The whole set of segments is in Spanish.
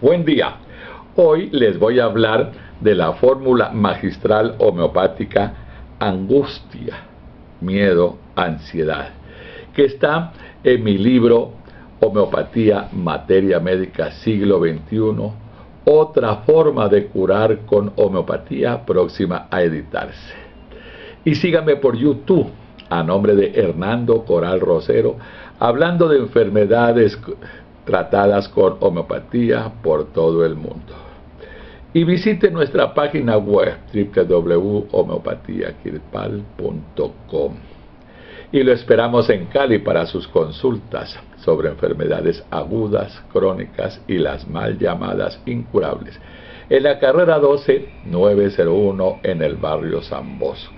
Buen día. Hoy les voy a hablar de la fórmula magistral homeopática angustia, miedo, ansiedad, que está en mi libro Homeopatía, Materia Médica Siglo XXI, otra forma de curar con homeopatía próxima a editarse. Y síganme por YouTube a nombre de Hernando Coral Rosero, hablando de enfermedades tratadas con homeopatía por todo el mundo. Y visite nuestra página web www.homeopatiakirpal.com. Y lo esperamos en Cali para sus consultas sobre enfermedades agudas, crónicas y las mal llamadas incurables. En la carrera 12 901 en el barrio San Bosco.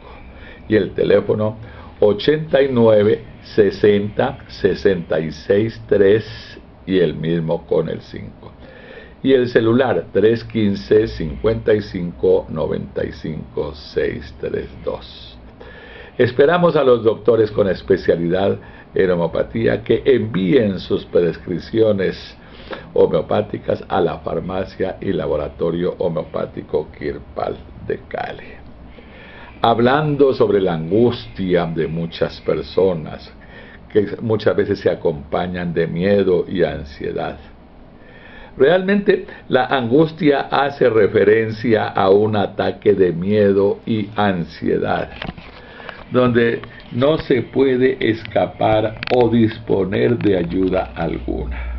Y el teléfono 89 60 66 3 y el mismo con el 5. Y el celular 315 55 95 632. Esperamos a los doctores con especialidad en homeopatía que envíen sus prescripciones homeopáticas a la farmacia y laboratorio homeopático Kirpal de Cali. Hablando sobre la angustia de muchas personas, que muchas veces se acompañan de miedo y ansiedad. Realmente la angustia hace referencia a un ataque de miedo y ansiedad, donde no se puede escapar o disponer de ayuda alguna.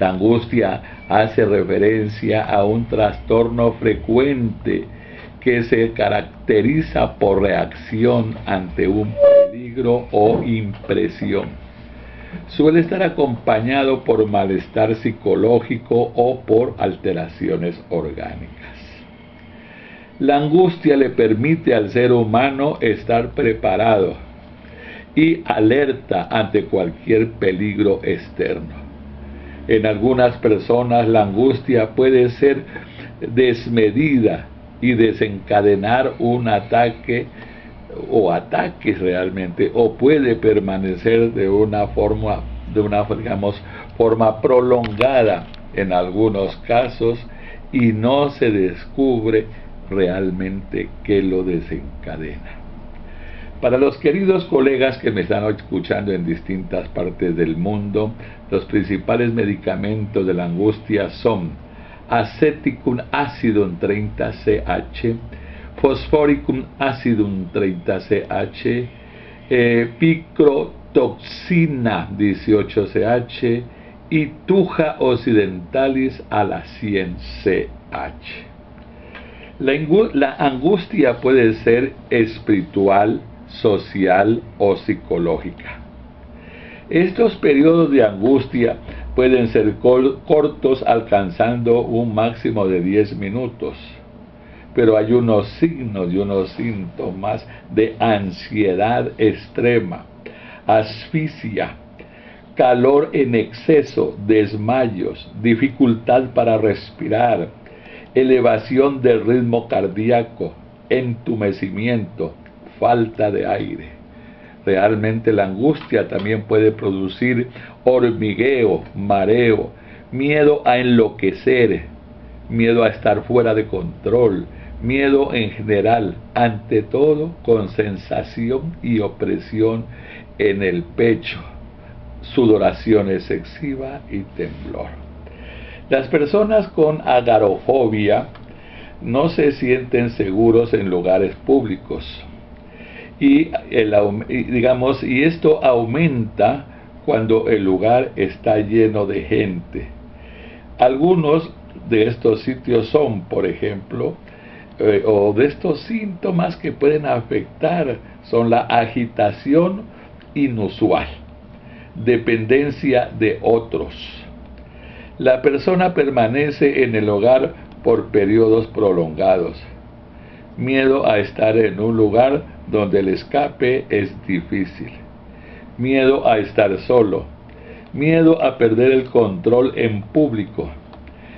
La angustia hace referencia a un trastorno frecuente que se caracteriza por reacción ante un peligro o impresión. Suele estar acompañado por malestar psicológico o por alteraciones orgánicas. La angustia le permite al ser humano estar preparado y alerta ante cualquier peligro externo. En algunas personas la angustia puede ser desmedida y desencadenar un ataque o ataques realmente o puede permanecer de una forma de una digamos forma prolongada en algunos casos y no se descubre realmente qué lo desencadena. Para los queridos colegas que me están escuchando en distintas partes del mundo, los principales medicamentos de la angustia son aceticum acidum 30CH, fosforicum acidum 30CH, eh, picrotoxina 18CH y tuja occidentalis a la 100CH. la angustia puede ser espiritual, social o psicológica. Estos periodos de angustia pueden ser cortos alcanzando un máximo de 10 minutos, pero hay unos signos y unos síntomas de ansiedad extrema, asfixia, calor en exceso, desmayos, dificultad para respirar, elevación del ritmo cardíaco, entumecimiento, falta de aire. Realmente la angustia también puede producir hormigueo, mareo, miedo a enloquecer, miedo a estar fuera de control, miedo en general, ante todo con sensación y opresión en el pecho, sudoración excesiva y temblor. Las personas con agarofobia no se sienten seguros en lugares públicos y, el, digamos, y esto aumenta cuando el lugar está lleno de gente. Algunos de estos sitios son, por ejemplo, eh, o de estos síntomas que pueden afectar son la agitación inusual, dependencia de otros. La persona permanece en el hogar por periodos prolongados. Miedo a estar en un lugar donde el escape es difícil. Miedo a estar solo. Miedo a perder el control en público.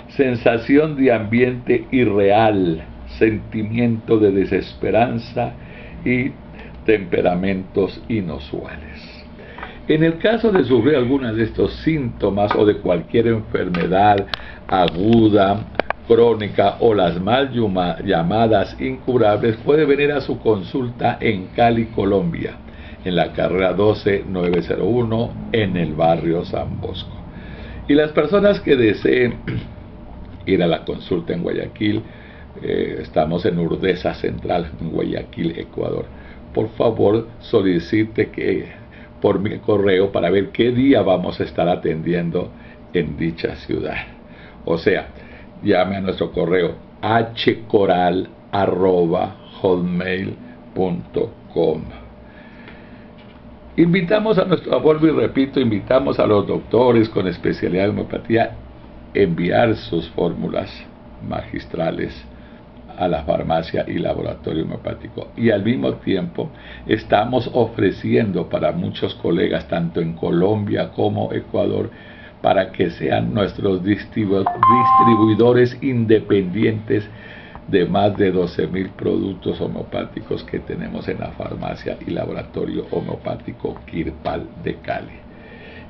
Sensación de ambiente irreal. Sentimiento de desesperanza y temperamentos inusuales. En el caso de sufrir alguna de estos síntomas o de cualquier enfermedad aguda, crónica o las mal llamadas incurables, puede venir a su consulta en Cali, Colombia, en la carrera 12901 en el barrio San Bosco. Y las personas que deseen ir a la consulta en Guayaquil, eh, estamos en Urdesa Central, en Guayaquil, Ecuador. Por favor, solicite que por mi correo para ver qué día vamos a estar atendiendo en dicha ciudad. O sea, llame a nuestro correo hcoral.hotmail.com. Invitamos a nuestro, vuelvo y repito, invitamos a los doctores con especialidad en homeopatía enviar sus fórmulas magistrales a la farmacia y laboratorio homeopático. Y al mismo tiempo estamos ofreciendo para muchos colegas, tanto en Colombia como Ecuador, para que sean nuestros distribuidores independientes de más de 12 mil productos homeopáticos que tenemos en la farmacia y laboratorio homeopático Kirpal de Cali.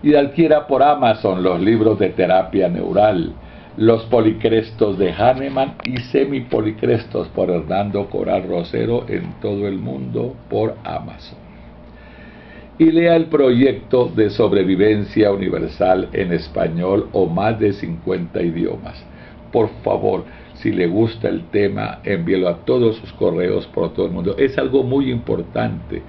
Y adquiera por Amazon los libros de terapia neural, los policrestos de Hahnemann y semipolicrestos por Hernando Coral Rosero en todo el mundo por Amazon. Y lea el proyecto de sobrevivencia universal en español o más de 50 idiomas. Por favor, si le gusta el tema, envíelo a todos sus correos por todo el mundo. Es algo muy importante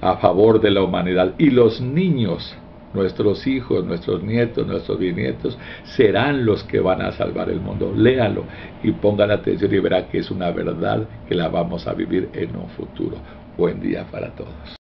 a favor de la humanidad. Y los niños nuestros hijos, nuestros nietos, nuestros bisnietos serán los que van a salvar el mundo. Léalo y pongan atención y verá que es una verdad que la vamos a vivir en un futuro. Buen día para todos.